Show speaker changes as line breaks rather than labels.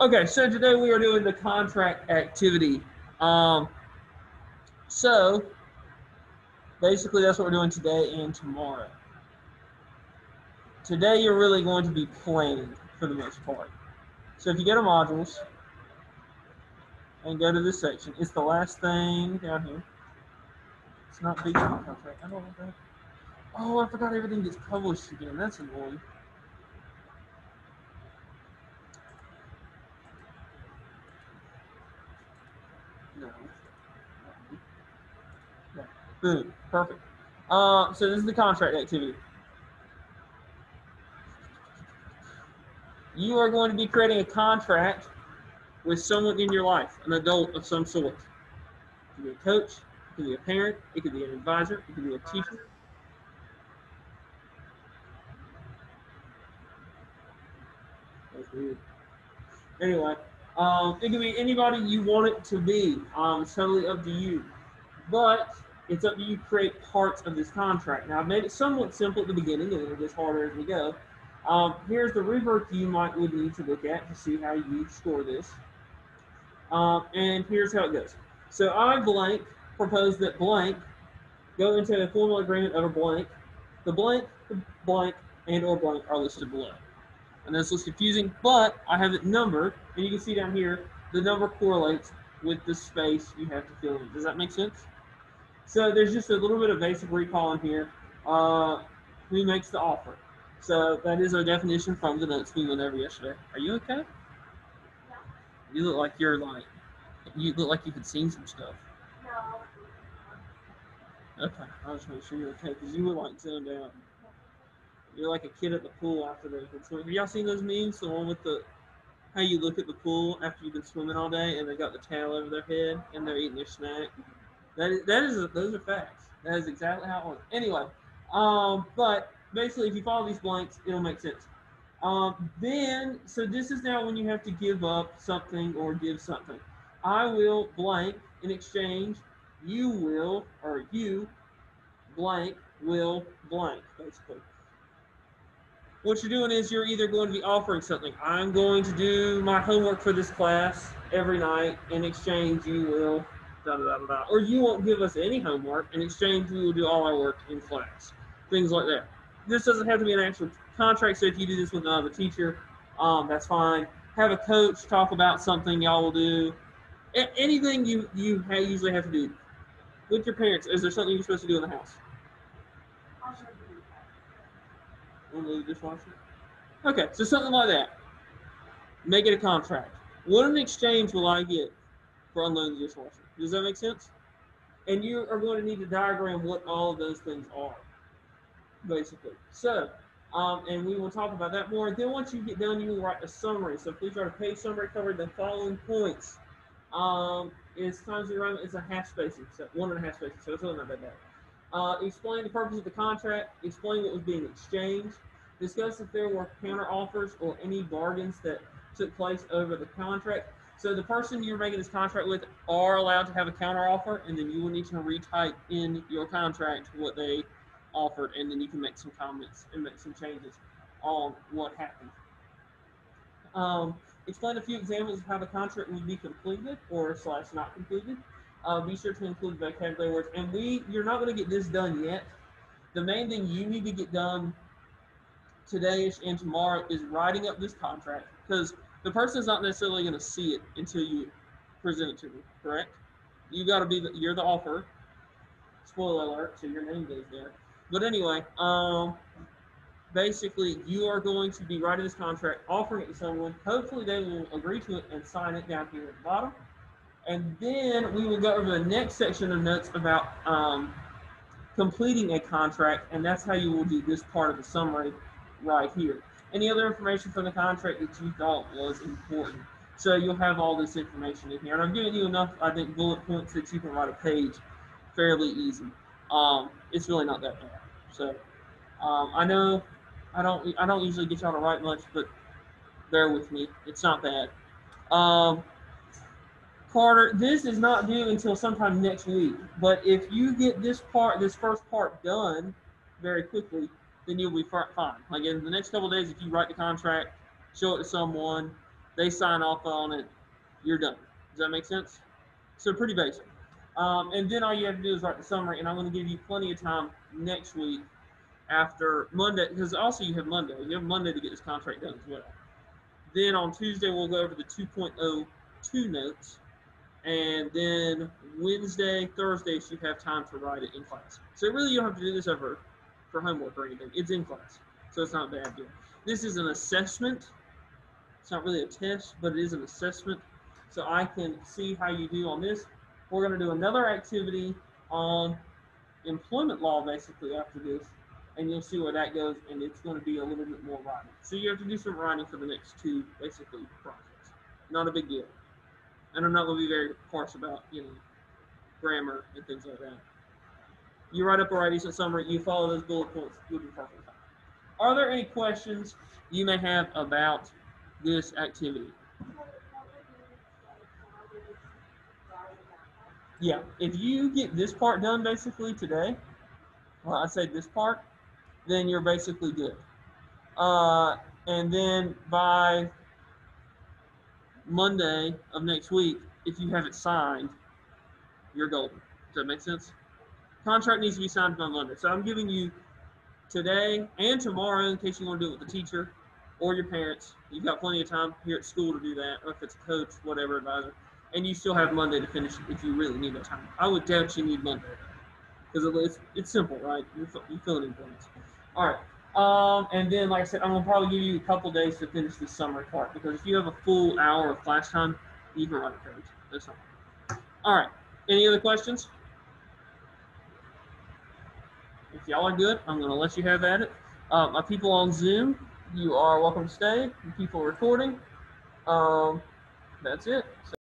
Okay, so today we are doing the contract activity. Um, so basically, that's what we're doing today and tomorrow. Today, you're really going to be planning for the most part. So if you go to modules and go to this section, it's the last thing down here. It's not big contract. I don't want that. Oh, I forgot everything gets published again. That's annoying. No. No. Boom. Perfect. Uh, so this is the contract activity. You are going to be creating a contract with someone in your life, an adult of some sort. It could be a coach, it could be a parent, it could be an advisor, it could be a teacher. That's weird. Anyway, um, it could be anybody you want it to be. Um, it's totally up to you. But it's up to you to create parts of this contract. Now, I've made it somewhat simple at the beginning, and it gets harder as we go. Um, here's the rubric you might would need to look at to see how you score this. Um, and here's how it goes. So I blank propose that blank go into a formal agreement over blank. The blank, the blank, and or blank are listed below. And this looks confusing, but I have it numbered, and you can see down here the number correlates with the space you have to fill in. Does that make sense? So there's just a little bit of basic recall in here. Uh, who makes the offer? So that is our definition from the notes we went over yesterday. Are you okay?
Yeah.
You look like you're like, you look like you could seen some stuff.
No.
Okay, I'll just make sure you're okay because you were like zoned out. You're like a kid at the pool after they've been swimming. Have y'all seen those memes? The one with the how you look at the pool after you've been swimming all day and they got the towel over their head and they're eating their snack. That is, that is those are facts. That is exactly how it works. Anyway, um, but basically, if you follow these blanks, it'll make sense. Um, then, so this is now when you have to give up something or give something. I will blank in exchange. You will, or you blank will blank, basically. What you're doing is you're either going to be offering something. I'm going to do my homework for this class every night. In exchange, you will da da da da. Or you won't give us any homework. In exchange, we will do all our work in class. Things like that. This doesn't have to be an actual contract. So if you do this with another teacher, um, that's fine. Have a coach talk about something y'all will do. A- anything you you ha- usually have to do with your parents. Is there something you're supposed to do in the house? Unload the dishwasher. Okay, so something like that. Make it a contract. What in exchange will I get for unloading the dishwasher? Does that make sense? And you are going to need to diagram what all of those things are, basically. So, um, and we will talk about that more. Then once you get done, you will write a summary. So please write a page summary covering the following points. Um, is times Roman is a half spacing, so one and a half spacing, so it's really not that bad. Uh, explain the purpose of the contract. Explain what was being exchanged. Discuss if there were counter offers or any bargains that took place over the contract. So the person you're making this contract with are allowed to have a counter offer, and then you will need to retype in your contract what they offered, and then you can make some comments and make some changes on what happened. Um, explain a few examples of how the contract would be completed or slash not completed. Uh, be sure to include vocabulary words. And we, you're not going to get this done yet. The main thing you need to get done today and tomorrow is writing up this contract because the person's not necessarily going to see it until you present it to them. Correct? You got to be the, you're the offeror. Spoiler alert, so your name goes there. But anyway, um, basically you are going to be writing this contract, offering it to someone. Hopefully they will agree to it and sign it down here at the bottom. And then we will go over the next section of notes about um, completing a contract, and that's how you will do this part of the summary right here. Any other information from the contract that you thought was important? So you'll have all this information in here, and I'm giving you enough, I think, bullet points that you can write a page fairly easy. Um, it's really not that bad. So um, I know I don't I don't usually get y'all to write much, but bear with me. It's not bad. Um, Carter, this is not due until sometime next week. But if you get this part, this first part done very quickly, then you'll be fine. Like in the next couple days, if you write the contract, show it to someone, They sign off on it. You're done. Does that make sense? So pretty basic. Um, and then all you have to do is write the summary, and I'm going to give you plenty of time next week after Monday, because also you have Monday. You have Monday to get this contract done as well. Then on Tuesday, we'll go over the 2.02 notes. And then Wednesday, Thursday, you have time to write it in class. So really, you don't have to do this over for homework or anything. It's in class, so it's not a bad deal. This is an assessment. It's not really a test, but it is an assessment. So I can see how you do on this. We're going to do another activity on employment law basically after this, and you'll see where that goes, and it's going to be a little bit more writing. So you have to do some writing for the next two basically projects. Not a big deal. And I'm not going to be very harsh about, you know, grammar and things like that. You write up a right decent summary, you follow those bullet points, you'll be perfectly fine. Are there any questions you may have about this activity? Yeah, if you get this part done basically today, well, I say this part, then you're basically good. Uh, and then by Monday of next week, if you have it signed, you're golden. Does that make sense? Contract needs to be signed by Monday. So I'm giving you today and tomorrow in case you want to do it with the teacher or your parents. You've got plenty of time here at school to do that, or if it's a coach, whatever advisor. And you still have Monday to finish if you really need that time. I would doubt you need Monday because it's, it's simple, right? You fill, you fill it in blanks. All right. Um, and then, like I said, I'm gonna probably give you a couple days to finish the summary part because if you have a full hour of class time, you can write a page. That's all. All right. Any other questions? If y'all are good, I'm gonna let you have at it. Uh, my people on Zoom, you are welcome to stay. The people recording, um, that's it. So